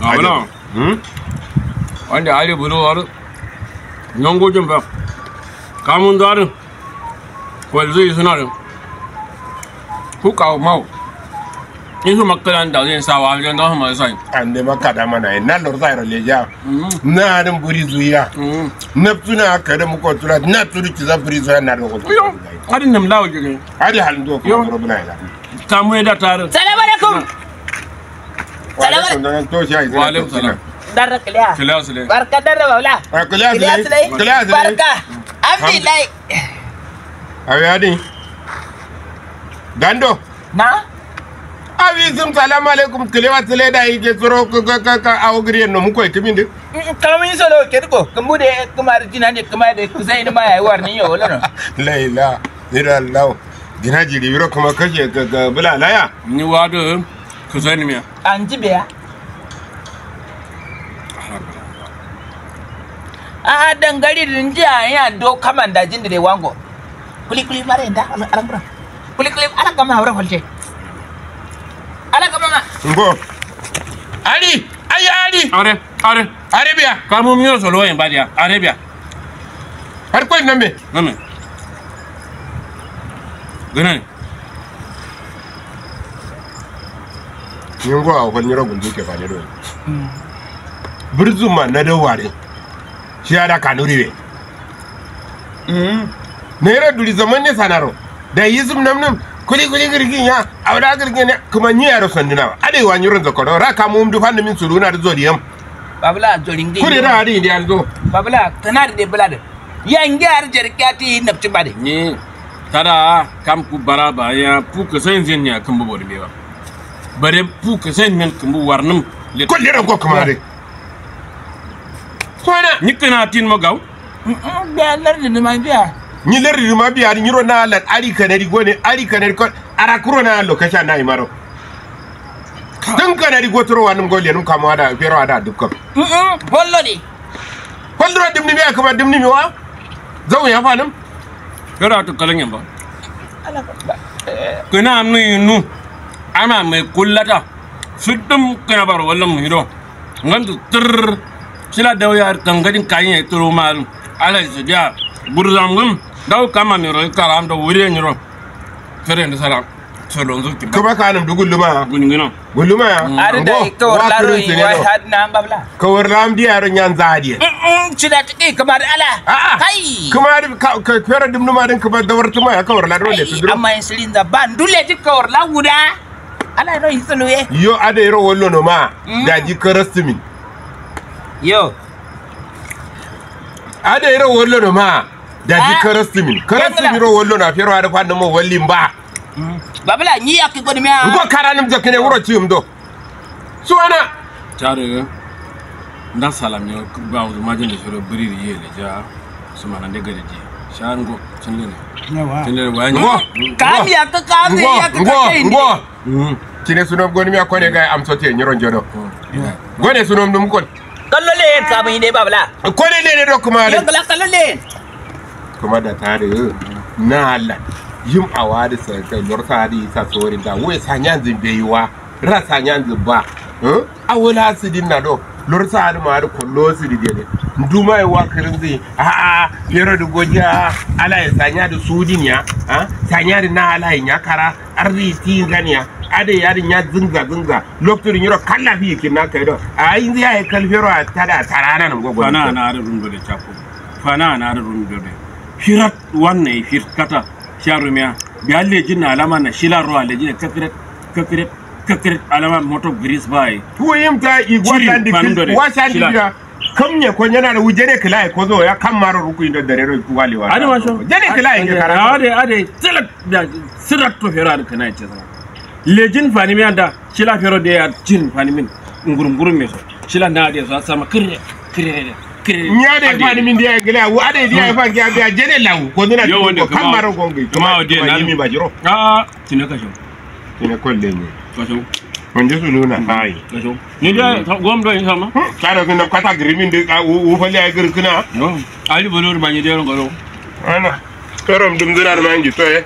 아그나 응? 아니 알이 부르와르 농구 좀 봐. 가문도 아르 월즈 이스나르 후카우 마우 이수 막걸한 다진 사와르 너 한번 사이 안 되면 가다마나. 난 로사이로 레자 나는 부리즈야. 납투나 아까를 먹고 들어 나투리 지자 부리즈야. 나로 거. 아리 남 나오게 아리 한도 그러고 나이다. 가문에 다타르 살라말라쿰 kula Kiliya zai. sulai. Kula zai. Barka. Abdullahi. Abi hadi. Dando. Na? Abi zum salamu alaikum kelewa tele da yake tsoro ka ka ka awo giriyan no muko kimin de. Kamun yi solo ke duko. Kambu da kuma da jina ne kuma da kusa ni ma yayi warni yo wala no. Laila. Ira Allah. Gina jiri biro kuma kashe ga ga bulalaya. Ni wado ku sani miya. An ji biya. A dangari din ji a ya do kaman da jin da wango. Kuli kuli mare da alangura. Kuli kuli ala kama hawra falce. Ala kama ma. Ngo. Ali, ai Ali. Are, are. Arabia. Kamu miyo solo yin badiya. Arabia. Har kwan nan me? Name. Gana ne. Yin go a wani rogun duke ba ne do. Burzuma na da ware. Shi ya da kanuri we. Naira duri zaman ne sanaro. Da yizum nam nam kuli kuli girgin ya awda girgin ya kuma ni yaro sanduna ba. Ade wa nyuron zakoro ra ka mu du fanni min suruna da zodiyam. Babula jorin Kuri da hadi ndi alzo. babula tanar de bulade yange ar jerkati napci bade Ni tada kam ku baraba ya pu ka sen zin ya kan bubo bewa. Bare pu ka sen men kan bu warnum. le- Kulli ran ko kuma dai. Kwana Ni kana tin mo gaw. da lar de ma biya ni lerri ma biya ni ro na lan ari kanari gone ari kanari ko ara kuro na lo kasha na imaro dan kanari gotoro wanum golle num kamo ada pero ada dukkan bollo ni koldro dimni mi akaba dimni mi wa zawu ya fanum Kara to kalan yamba. Kana amnu yinu. Ama mai kullata. Fiddum kana bar wallan mu hido. Ngandu tir sila daw ya tangadin kayin turo mal. Ala su dia burzangum daw kama mi ro karam do wuri ni ro. Fere ni sala. Solo nzu ki. kuma kanum dugul luma Guningina. guluma ya ar da ko laro yi wa had na babla kawar lam di yaron yan zadiye cida tiki kamar ala a'a kai kuma ka ka fere dimni ma din kuma da wartuma ya dole su duro amma yin silin da ban dule ti kawar la guda ala ro hisulu ye yo ade ro wollo no ma da ji karastimi yo ade ro wollo no ma da ji Ah. karastimi karastimi ro wollo na fero ada fanno mo wallin ba babla ni yakki ko mi ngo karanum jakene wuro cium do suwana Tare nda salam ne ba wuzu majin da shiro biri yele ja su mana da gari ji. Shan go tindine. Tindine kamiya ka kamiya sunom goni mi akone ga am sote nyoron jodo. Gone sunom dum kon kallo len ka mi ne babla ko ne do kuma le kallo kallo len kuma da tare na Allah. Yim awadi sa ka lorta di sa sori da we sa nyanzi beiwa ra sa nyanzi ba. Awula su dinna do lorta di ma da kollo su de nduma yi wa kirin zai a'a ah, ah, yeroɗo goja alaye sañade suudinya sañade ¿ah? na alaye ñakara ardi tingania ade yaade ña zinga zinga loftude ñiro kalla fi kinna kayɗo a indiya e kalfero a taɗa tarananam gogo fana ana ara rumdode cappo fana ana ara rumdode firat wanna firkata charumia ɓe alleji alama na silaro alleji na kakiret kakiret kakiret alama moto gris ba e tuyimta igwatandi wasandidira kam ne ko yana da wujere kila ko zo ya kan maro ruku inda dare ro ku wali wa ade ma sho jere kila ke kara ade ade tilat da sirat to hera da kana ce sana. Lejin fani mi anda shila fero de ya jin fani min ngurum ngurum me so. Shila na de so sama kire kire kire nya de fa ni min dia gila wa ade dia fa ga ga jere lawu ko dina ko kan kama- maro ko ngi kama wa de na- mi ba jiro. A tina kasho. Ina ko le ni kasho. wonde so luna haayi ñide gom ɗo en sama kaɗo kino katagri min de wufali ay gir kina ali bonori bañidero ngolo ana korom ɗum dunat mangi to e